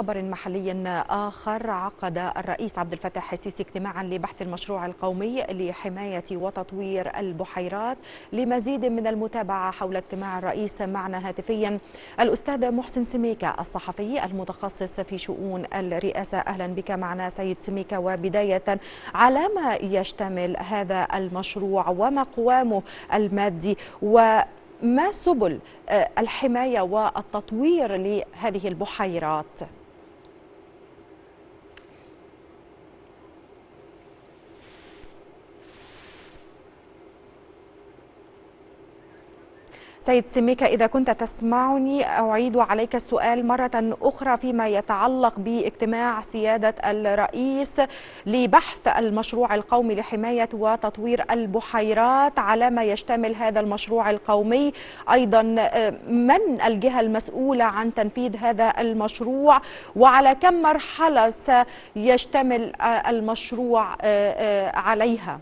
خبر محلي آخر عقد الرئيس عبد الفتاح السيسي اجتماعا لبحث المشروع القومي لحماية وتطوير البحيرات لمزيد من المتابعة حول اجتماع الرئيس معنا هاتفيا الأستاذ محسن سميكة الصحفي المتخصص في شؤون الرئاسة أهلا بك معنا سيد سميكة وبداية على ما يشتمل هذا المشروع وما قوامه المادي و ما سبل الحماية والتطوير لهذه البحيرات؟ سيد سميكة إذا كنت تسمعني أعيد عليك السؤال مرة أخرى فيما يتعلق باجتماع سيادة الرئيس لبحث المشروع القومي لحماية وتطوير البحيرات على ما يشتمل هذا المشروع القومي أيضا من الجهة المسؤولة عن تنفيذ هذا المشروع وعلى كم مرحلة سيشتمل المشروع عليها؟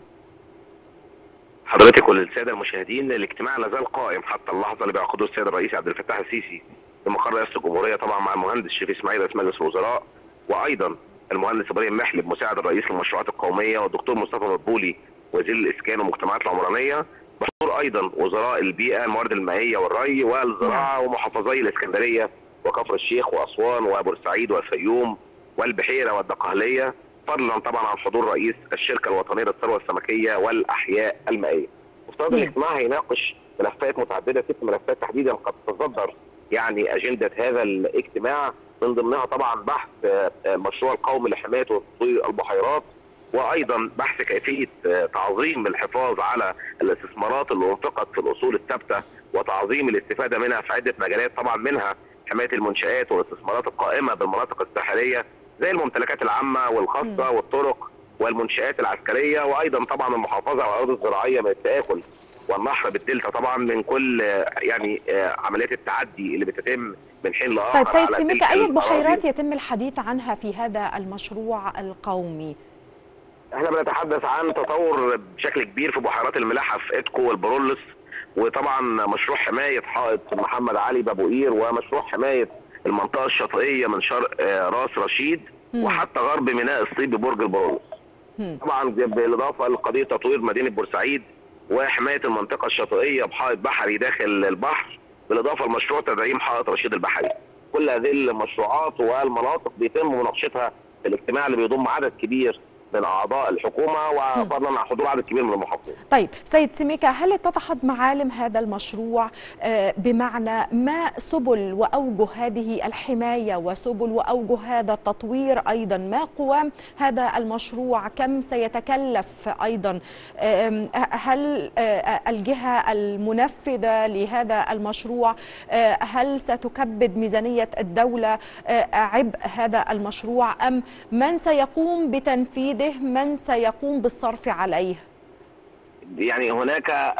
حضرتك وللساده المشاهدين الاجتماع لا زال قائم حتى اللحظة اللي بيعقده السيد الرئيس عبد الفتاح السيسي في مقر رئاسة الجمهورية طبعا مع المهندس شريف إسماعيل رئيس مجلس الوزراء وأيضا المهندس إبراهيم محلب مساعد الرئيس للمشروعات القومية والدكتور مصطفى مدبولي وزير الإسكان والمجتمعات العمرانية بحضور أيضا وزراء البيئة الموارد المائية والري والزراعة ومحافظي الإسكندرية وكفر الشيخ وأسوان وبورسعيد والفيوم والبحيرة والدقهلية. فضلا طبعا عن حضور رئيس الشركة الوطنية للثروة السمكية والأحياء المائية. مفترض الاجتماع هيناقش ملفات متعددة ست ملفات تحديدا قد تتصدر يعني أجندة هذا الاجتماع. من ضمنها طبعا بحث المشروع القومي لحماية وتطوير البحيرات وأيضا بحث كيفية تعظيم الحفاظ على الاستثمارات اللي انفقت في الأصول الثابتة وتعظيم الاستفادة منها في عدة مجالات طبعا منها حماية المنشآت والاستثمارات القائمة بالمناطق الساحلية. زي الممتلكات العامة والخاصة والطرق والمنشآت العسكرية وأيضا طبعا المحافظه على الأرض الزراعية من التاكل والنحر بالدلتا طبعا من كل يعني عمليات التعدي اللي بتتم من حين لآخر طيب سيد سميكة اي البحيرات يتم الحديث عنها في هذا المشروع القومي؟ إحنا بنتحدث عن تطور بشكل كبير في بحيرات الملاحة في إدكو والبرلس وطبعا مشروع حماية حائط محمد علي بأبو قير ومشروع حماية المنطقة الشاطئية من شرق راس رشيد. وحتى غرب ميناء الصيد ببرج البرلس طبعا بالاضافه لقضية تطوير مدينة بورسعيد وحماية المنطقة الشاطئية بحائط بحري داخل البحر بالإضافة لمشروع تدعيم حائط رشيد البحري. كل هذه المشروعات والمناطق بيتم مناقشتها في الاجتماع اللي بيضم عدد كبير من اعضاء الحكومة وفضلا عن حضور عدد كبير من المحافظين. طيب سيد سميكة هل اتضحت معالم هذا المشروع بمعنى ما سبل وأوجه هذه الحماية وسبل وأوجه هذا التطوير أيضا؟ ما قوام هذا المشروع؟ كم سيتكلف أيضا؟ هل الجهة المنفذة لهذا المشروع هل ستكبد ميزانية الدولة عبء هذا المشروع أم من سيقوم بتنفيذ من سيقوم بالصرف عليه. يعني هناك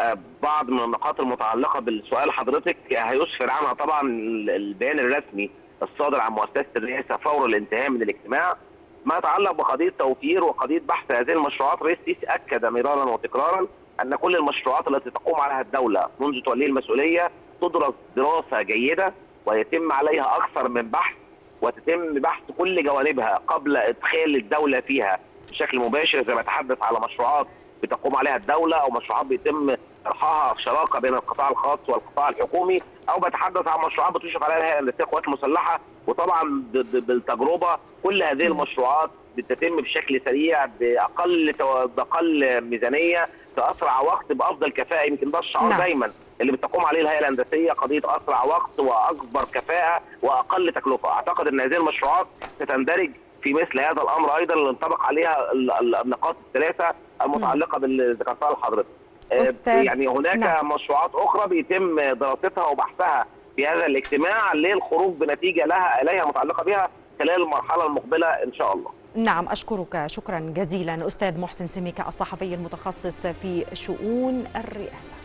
بعض من النقاط المتعلقة بالسؤال حضرتك هيسفر عنها طبعا البيان الرسمي الصادر عن مؤسسة الرئاسه فور الانتهاء من الاجتماع ما يتعلق بقضية توفير وقضية بحث هذه المشروعات. رئيس أكد مرارا وتكرارا أن كل المشروعات التي تقوم عليها الدولة منذ توليه المسؤولية تدرس دراسة جيدة ويتم عليها أكثر من بحث وتتم بحث كل جوانبها قبل إدخال الدولة فيها. بشكل مباشر زي ما اتحدث على مشروعات بتقوم عليها الدولة أو مشروعات بيتم طرحها شراكة بين القطاع الخاص والقطاع الحكومي أو بتحدث عن مشروعات بتشرف عليها الهيئه الهندسيه للقوات المسلحة. وطبعا بالتجربة كل هذه المشروعات بتتم بشكل سريع بأقل بأقل ميزانية في اسرع وقت بأفضل كفاءة. يمكن ده الشعار نعم. دايما اللي بتقوم عليه الهيئة الهندسية قضية أسرع وقت وأكبر كفاءة وأقل تكلفة. أعتقد إن هذه المشروعات ستندرج في مثل هذا الأمر أيضا اللي انطبق عليها النقاط الثلاثة المتعلقة باللي ذكرتها لحضرتك. يعني هناك نعم. مشروعات أخرى بيتم دراستها وبحثها في هذا الاجتماع للخروج بنتيجة لها اليها متعلقة بها خلال المرحلة المقبلة إن شاء الله. نعم أشكرك شكرا جزيلا أستاذ محسن سميكة الصحفي المتخصص في شؤون الرئاسة